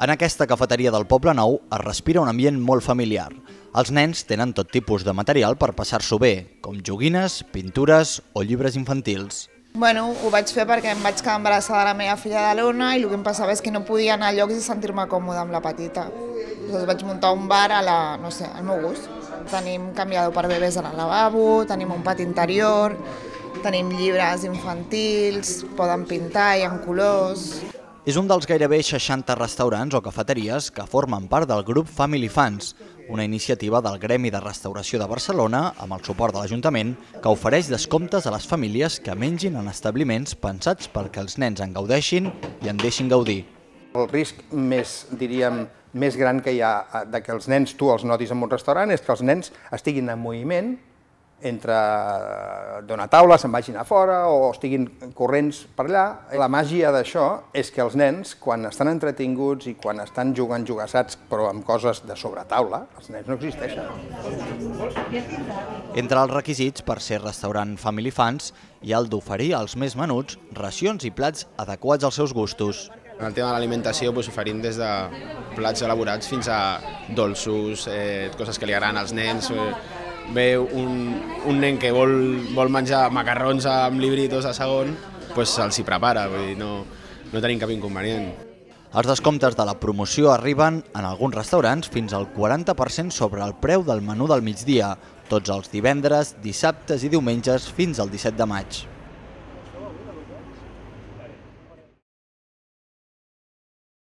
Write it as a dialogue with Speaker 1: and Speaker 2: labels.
Speaker 1: En aquesta cafeteria del Poble Nou es respira un ambient molt familiar. Els nens tenen tot tipus de material per passar-s'ho bé, com joguines, pintures o llibres infantils.
Speaker 2: Bueno, ho vaig fer perquè em vaig quedar embarassada de la meva filla de l'Ona i el que em passava és que no podia anar a llocs i sentir-me còmoda amb la petita. Llavors vaig muntar un bar a la, no sé, al meu gust. Tenim canviador per bebès al lavabo, tenim un pati interior, tenim llibres infantils, poden pintar, hi ha colors...
Speaker 1: És un dels gairebé 60 restaurants o cafeteries que formen part del grup Family Fans, una iniciativa del Gremi de Restauració de Barcelona amb el suport de l'Ajuntament que ofereix descomptes a les famílies que mengin en establiments pensats perquè els nens en gaudeixin i en deixin gaudir.
Speaker 3: El risc més, diríem, més gran que hi ha eh, de que els nens tu els notis en un restaurant és que els nens estiguin en moviment entre d'una taula se'n vagin a fora o estiguin corrents per allà. La màgia d'això és que els nens, quan estan entretinguts i quan estan jugant jugassats però amb coses de sobretaula, els nens no existeixen.
Speaker 1: Entre els requisits per ser restaurant Family Fans hi ha el d'oferir als més menuts racions i plats adequats als seus gustos.
Speaker 4: En el tema de l'alimentació doncs, oferim des de plats elaborats fins a dolços, eh, coses que li agraden als nens, eh, ve un, un nen que vol, vol menjar macarrons amb libritos a segon, doncs se'ls hi prepara, vull dir, no, no tenim cap inconvenient.
Speaker 1: Els descomptes de la promoció arriben en alguns restaurants fins al 40% sobre el preu del menú del migdia, tots els divendres, dissabtes i diumenges fins al 17 de maig.